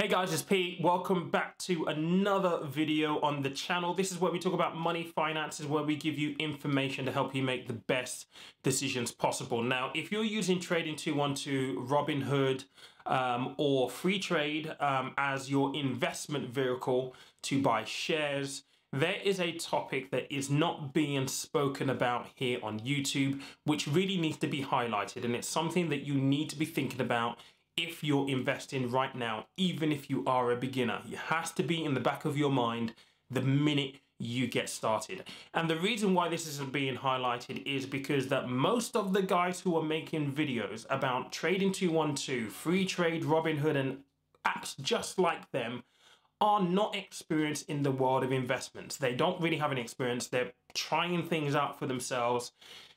Hey guys, it's Pete. Welcome back to another video on the channel. This is where we talk about money, finances, where we give you information to help you make the best decisions possible. Now, if you're using Trading 212, Robinhood, um, or Freetrade um, as your investment vehicle to buy shares, there is a topic that is not being spoken about here on YouTube, which really needs to be highlighted. And it's something that you need to be thinking about if you're investing right now, even if you are a beginner. It has to be in the back of your mind the minute you get started. And the reason why this isn't being highlighted is because that most of the guys who are making videos about Trading 212, Freetrade, Robinhood, and apps just like them are not experienced in the world of investments. They don't really have any experience. They're trying things out for themselves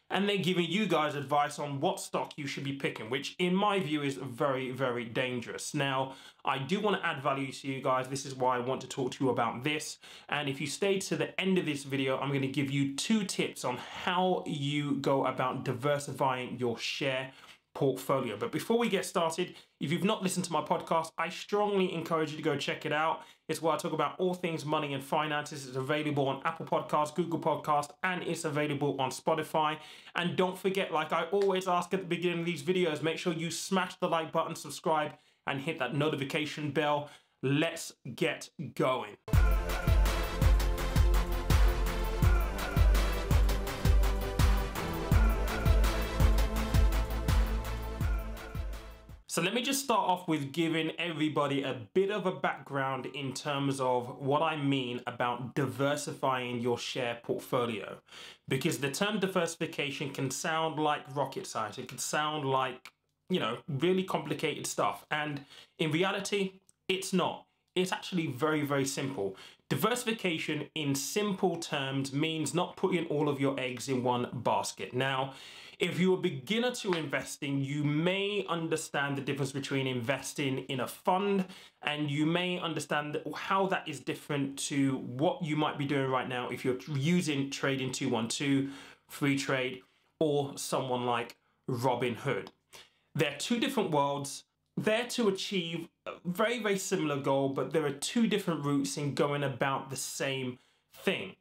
and they're giving you guys advice on what stock you should be picking, which in my view is very, very dangerous. Now, I do want to add value to you guys. This is why I want to talk to you about this. And if you stay to the end of this video, I'm going to give you two tips on how you go about diversifying your share portfolio. But before we get started, if you've not listened to my podcast, I strongly encourage you to go check it out. It's where I talk about all things money and finances. It's available on Apple Podcasts, Google Podcast, and it's available on Spotify. And don't forget, like I always ask at the beginning of these videos, make sure you smash the like button, subscribe, and hit that notification bell. Let's get going. So let me just start off with giving everybody a bit of a background in terms of what I mean about diversifying your share portfolio. Because the term diversification can sound like rocket science. It can sound like, you know, really complicated stuff. And in reality, it's not. It's actually very, very simple. Diversification in simple terms means not putting all of your eggs in one basket. Now, if you're a beginner to investing, you may understand the difference between investing in a fund and you may understand how that is different to what you might be doing right now if you're using Trading 212, Freetrade, or someone like Robinhood. They're two different worlds. They're to achieve a very, very similar goal, but there are two different routes in going about the same thing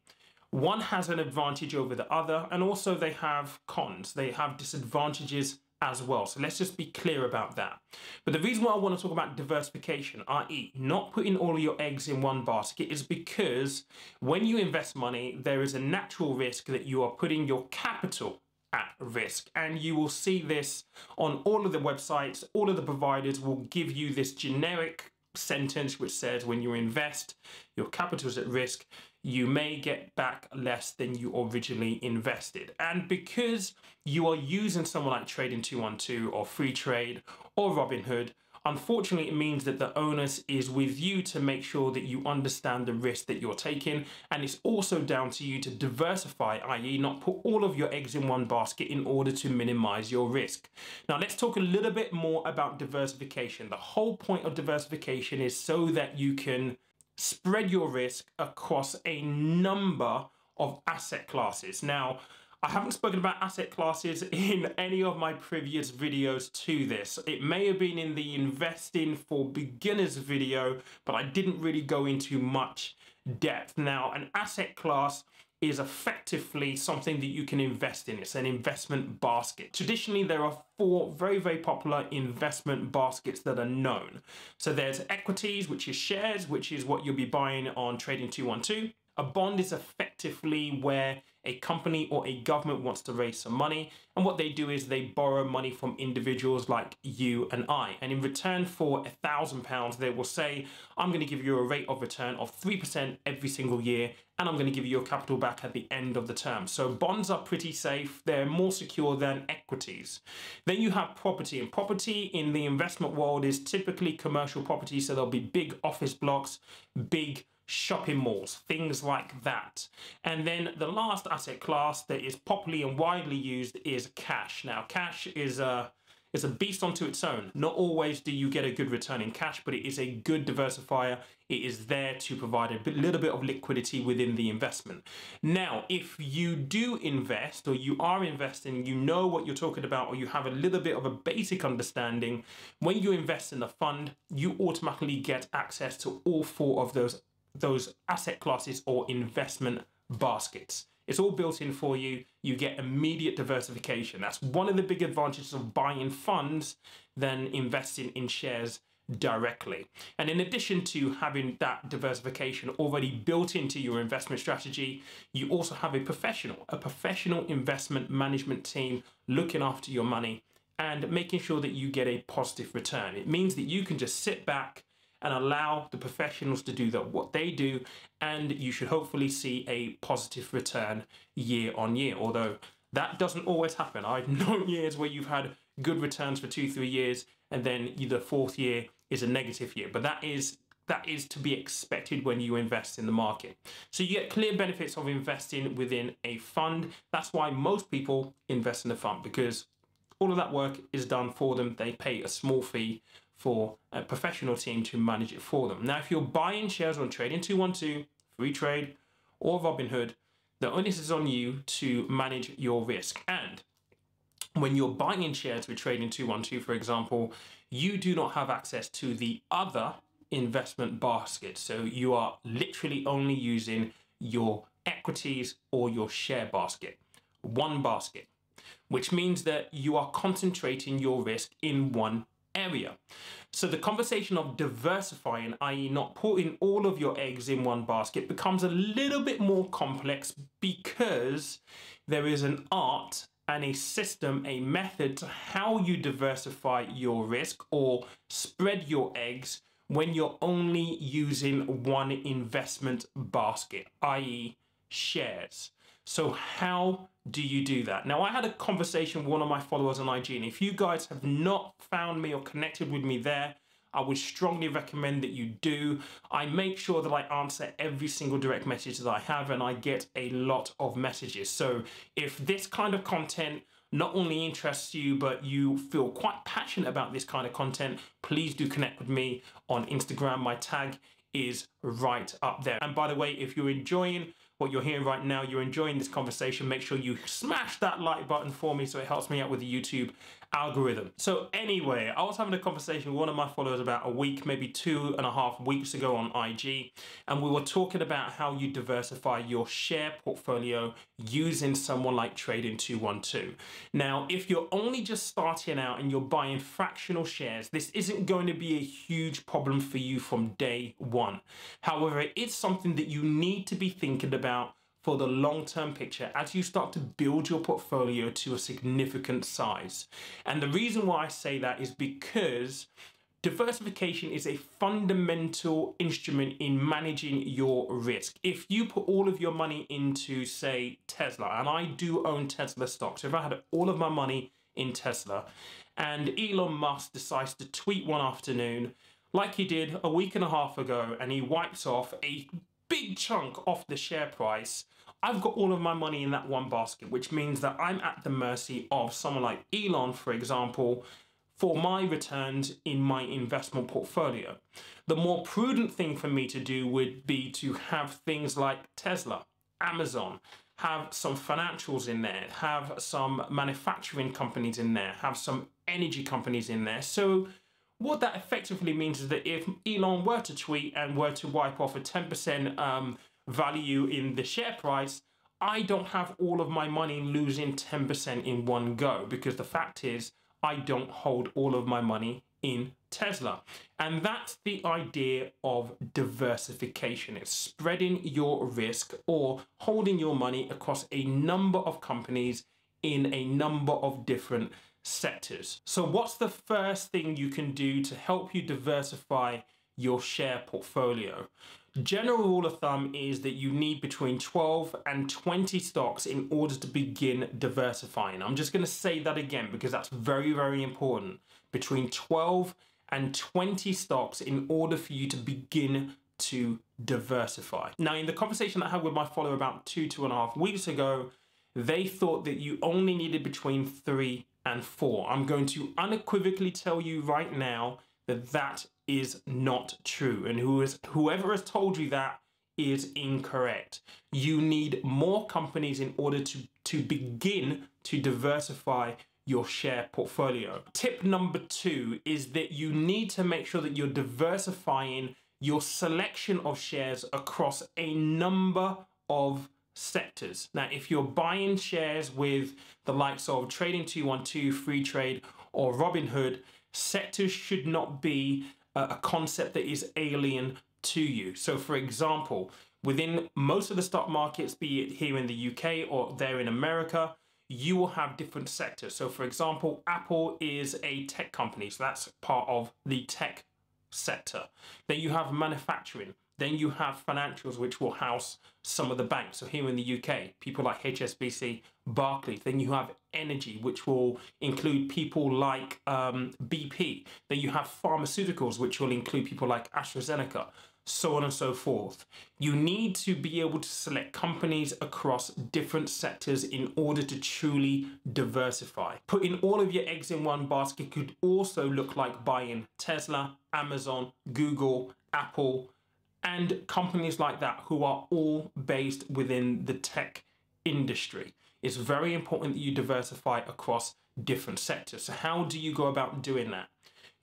one has an advantage over the other, and also they have cons, they have disadvantages as well. So let's just be clear about that. But the reason why I want to talk about diversification, i.e., not putting all your eggs in one basket, is because when you invest money, there is a natural risk that you are putting your capital at risk. And you will see this on all of the websites, all of the providers will give you this generic sentence which says when you invest, your capital is at risk you may get back less than you originally invested. And because you are using someone like Trading 212 or Freetrade or Robinhood, unfortunately it means that the onus is with you to make sure that you understand the risk that you're taking and it's also down to you to diversify i.e. not put all of your eggs in one basket in order to minimize your risk now let's talk a little bit more about diversification the whole point of diversification is so that you can spread your risk across a number of asset classes. Now, I haven't spoken about asset classes in any of my previous videos to this. It may have been in the investing for beginners video, but I didn't really go into much depth. Now, an asset class is effectively something that you can invest in. It's an investment basket. Traditionally, there are four very, very popular investment baskets that are known. So there's equities, which is shares, which is what you'll be buying on Trading 212. A bond is effectively where a company or a government wants to raise some money. And what they do is they borrow money from individuals like you and I. And in return for a thousand pounds, they will say, I'm going to give you a rate of return of 3% every single year. And I'm going to give you your capital back at the end of the term. So bonds are pretty safe. They're more secure than equities. Then you have property. And property in the investment world is typically commercial property. So there'll be big office blocks, big shopping malls, things like that. And then the last asset class that is popularly and widely used is cash. Now, cash is a it's a beast onto its own. Not always do you get a good return in cash, but it is a good diversifier. It is there to provide a bit, little bit of liquidity within the investment. Now, if you do invest or you are investing, you know what you're talking about, or you have a little bit of a basic understanding, when you invest in the fund, you automatically get access to all four of those those asset classes or investment baskets. It's all built in for you. You get immediate diversification. That's one of the big advantages of buying funds than investing in shares directly. And in addition to having that diversification already built into your investment strategy, you also have a professional, a professional investment management team looking after your money and making sure that you get a positive return. It means that you can just sit back and allow the professionals to do that what they do and you should hopefully see a positive return year on year although that doesn't always happen i've known years where you've had good returns for two three years and then the fourth year is a negative year but that is that is to be expected when you invest in the market. So you get clear benefits of investing within a fund. That's why most people invest in a fund because all of that work is done for them. They pay a small fee for a professional team to manage it for them. Now, if you're buying shares on Trading 212, Freetrade, or Robinhood, the onus is on you to manage your risk. And when you're buying shares with Trading 212, for example, you do not have access to the other investment basket. So you are literally only using your equities or your share basket, one basket, which means that you are concentrating your risk in one area. So the conversation of diversifying, i.e. not putting all of your eggs in one basket, becomes a little bit more complex because there is an art and a system, a method to how you diversify your risk or spread your eggs when you're only using one investment basket, i.e. shares. So how do you do that? Now, I had a conversation with one of my followers on IG, and if you guys have not found me or connected with me there, I would strongly recommend that you do. I make sure that I answer every single direct message that I have, and I get a lot of messages. So if this kind of content not only interests you, but you feel quite passionate about this kind of content, please do connect with me on Instagram. My tag is right up there. And by the way, if you're enjoying what you're hearing right now, you're enjoying this conversation, make sure you smash that like button for me so it helps me out with the YouTube algorithm. So anyway, I was having a conversation with one of my followers about a week, maybe two and a half weeks ago on IG, and we were talking about how you diversify your share portfolio using someone like Trading 212. Now, if you're only just starting out and you're buying fractional shares, this isn't going to be a huge problem for you from day one. However, it's something that you need to be thinking about for the long term picture as you start to build your portfolio to a significant size. And the reason why I say that is because diversification is a fundamental instrument in managing your risk. If you put all of your money into, say, Tesla, and I do own Tesla stocks, if I had all of my money in Tesla, and Elon Musk decides to tweet one afternoon, like he did a week and a half ago, and he wipes off a big chunk off the share price, I've got all of my money in that one basket, which means that I'm at the mercy of someone like Elon, for example, for my returns in my investment portfolio. The more prudent thing for me to do would be to have things like Tesla, Amazon, have some financials in there, have some manufacturing companies in there, have some energy companies in there. So what that effectively means is that if Elon were to tweet and were to wipe off a 10% um, value in the share price, I don't have all of my money losing 10% in one go because the fact is, I don't hold all of my money in Tesla. And that's the idea of diversification. It's spreading your risk or holding your money across a number of companies in a number of different sectors. So, what's the first thing you can do to help you diversify your share portfolio? General rule of thumb is that you need between 12 and 20 stocks in order to begin diversifying. I'm just going to say that again because that's very, very important. Between 12 and 20 stocks in order for you to begin to diversify. Now, in the conversation I had with my follower about two, two and a half weeks ago, they thought that you only needed between three and four. I'm going to unequivocally tell you right now that that is not true. And who is, whoever has told you that is incorrect. You need more companies in order to, to begin to diversify your share portfolio. Tip number two is that you need to make sure that you're diversifying your selection of shares across a number of sectors. Now, if you're buying shares with the likes of Trading 212, Freetrade, or Robinhood, sectors should not be a concept that is alien to you. So, for example, within most of the stock markets, be it here in the UK or there in America, you will have different sectors. So, for example, Apple is a tech company, so that's part of the tech sector. Then you have manufacturing. Then you have financials, which will house some of the banks. So here in the UK, people like HSBC, Barclays. Then you have energy, which will include people like um, BP. Then you have pharmaceuticals, which will include people like AstraZeneca so on and so forth. You need to be able to select companies across different sectors in order to truly diversify. Putting all of your eggs in one basket could also look like buying Tesla, Amazon, Google, Apple, and companies like that who are all based within the tech industry. It's very important that you diversify across different sectors. So how do you go about doing that?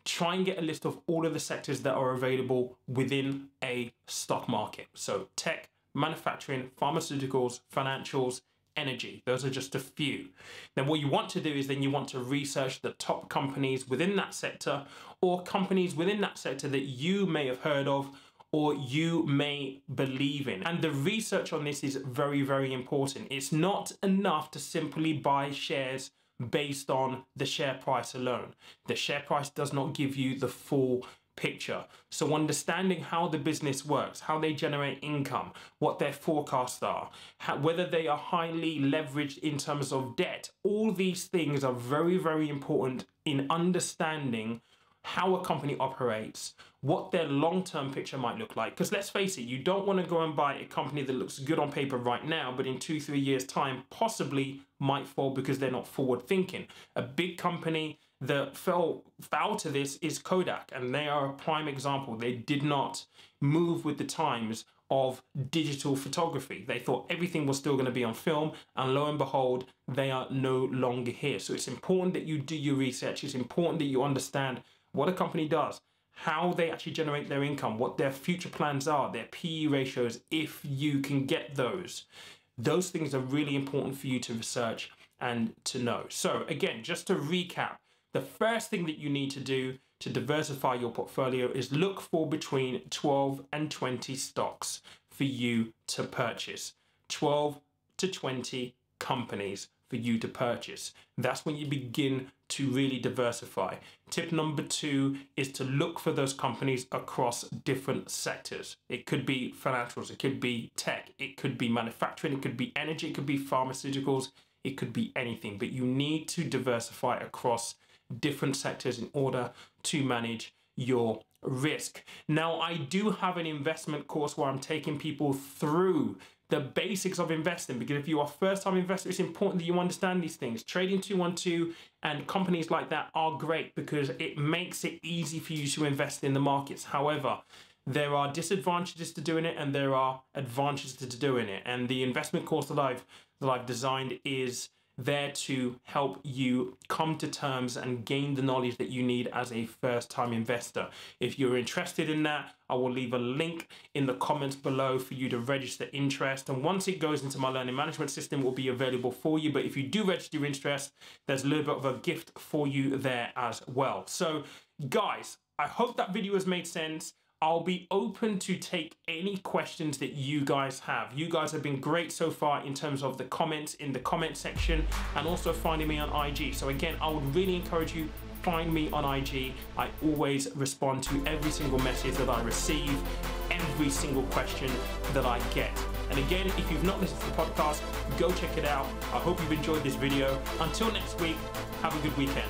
try and get a list of all of the sectors that are available within a stock market. So tech, manufacturing, pharmaceuticals, financials, energy. Those are just a few. Then what you want to do is then you want to research the top companies within that sector or companies within that sector that you may have heard of or you may believe in. And the research on this is very, very important. It's not enough to simply buy shares based on the share price alone. The share price does not give you the full picture. So understanding how the business works, how they generate income, what their forecasts are, how, whether they are highly leveraged in terms of debt, all these things are very, very important in understanding how a company operates, what their long term picture might look like. Because let's face it, you don't want to go and buy a company that looks good on paper right now, but in two, three years' time, possibly might fall because they're not forward thinking. A big company that fell foul to this is Kodak, and they are a prime example. They did not move with the times of digital photography. They thought everything was still going to be on film, and lo and behold, they are no longer here. So it's important that you do your research. It's important that you understand what a company does, how they actually generate their income, what their future plans are, their PE ratios, if you can get those. Those things are really important for you to research and to know. So, again, just to recap, the first thing that you need to do to diversify your portfolio is look for between 12 and 20 stocks for you to purchase. 12 to 20 companies for you to purchase. That's when you begin to really diversify. Tip number two is to look for those companies across different sectors. It could be financials, it could be tech, it could be manufacturing, it could be energy, it could be pharmaceuticals, it could be anything. But you need to diversify across different sectors in order to manage your risk. Now, I do have an investment course where I'm taking people through the basics of investing because if you are first time investor it's important that you understand these things. Trading 212 and companies like that are great because it makes it easy for you to invest in the markets. However there are disadvantages to doing it and there are advantages to doing it. And the investment course that I've that I've designed is there to help you come to terms and gain the knowledge that you need as a first time investor. If you're interested in that, I will leave a link in the comments below for you to register interest. And once it goes into my learning management system, will be available for you. But if you do register interest, there's a little bit of a gift for you there as well. So guys, I hope that video has made sense. I'll be open to take any questions that you guys have. You guys have been great so far in terms of the comments in the comment section and also finding me on IG. So again, I would really encourage you find me on IG. I always respond to every single message that I receive, every single question that I get. And again, if you've not listened to the podcast, go check it out. I hope you've enjoyed this video. Until next week, have a good weekend.